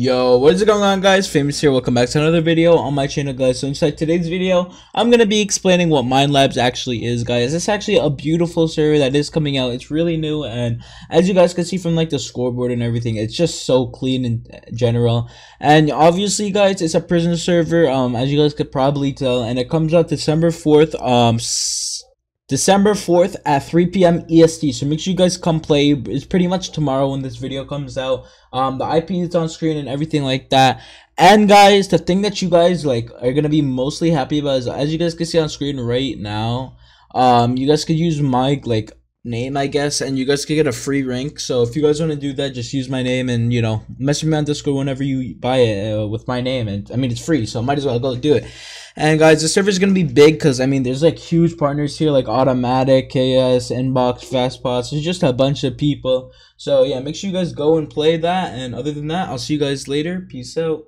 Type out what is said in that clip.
Yo, what is going on guys? Fxmous here, welcome back to another video on my channel guys. So inside today's video, I'm going to be explaining what Minelabs actually is guys. It's actually a beautiful server that is coming out. It's really new and as you guys can see from like the scoreboard and everything, it's just so clean in general. And obviously guys, it's a prison server um as you guys could probably tell and it comes out December 4th um December 4th at 3 p.m. EST. So make sure you guys come play. It's pretty much tomorrow when this video comes out. Um, the IP is on screen and everything like that. And guys, the thing that you guys like are gonna be mostly happy about is as you guys can see on screen right now. Um, you guys could use my like name, I guess, and you guys can get a free rank. So if you guys want to do that, just use my name and you know message me on Discord whenever you buy it uh, with my name. And I mean it's free, so I might as well go do it. And guys, the server is gonna be big because I mean, there's like huge partners here like Automatic, KS, Inbox, Fastbots. There's just a bunch of people. So yeah, make sure you guys go and play that. And other than that, I'll see you guys later. Peace out.